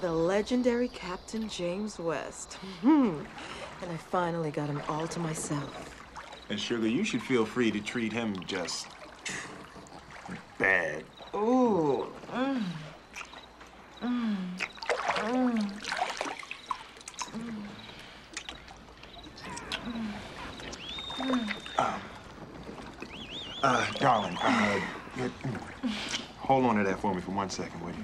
The legendary Captain James West. Hmm. And I finally got him all to myself. And Sugar, you should feel free to treat him just bad. Ooh. Mm. Mm. Mm. Uh, darling, uh, hold on to that for me for one second, will you?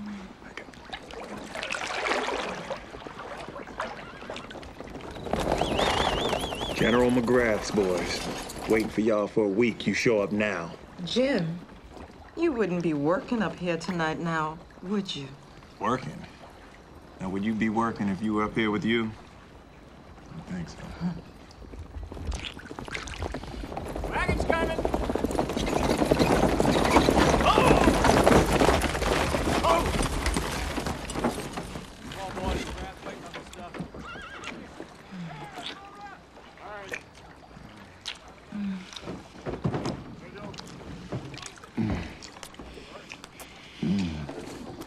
General McGrath's boys. Waiting for y'all for a week. You show up now. Jim, you wouldn't be working up here tonight now, would you? Working? Now, would you be working if you were up here with you? I don't think so.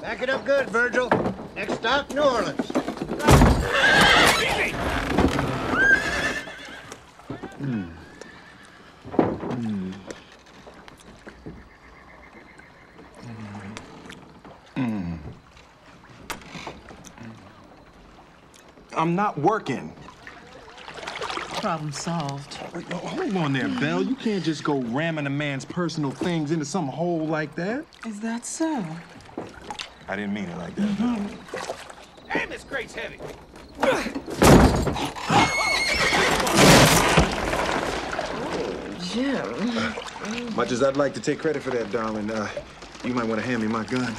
Back it up good, Virgil. Next stop, New Orleans. Hmm. I'm not working. Problem solved. Wait, no, hold on there, Belle. You can't just go ramming a man's personal things into some hole like that. Is that so? I didn't mean it like that. Damn, this crate's heavy. Jim. Much as I'd like to take credit for that, darling, uh, you might want to hand me my gun.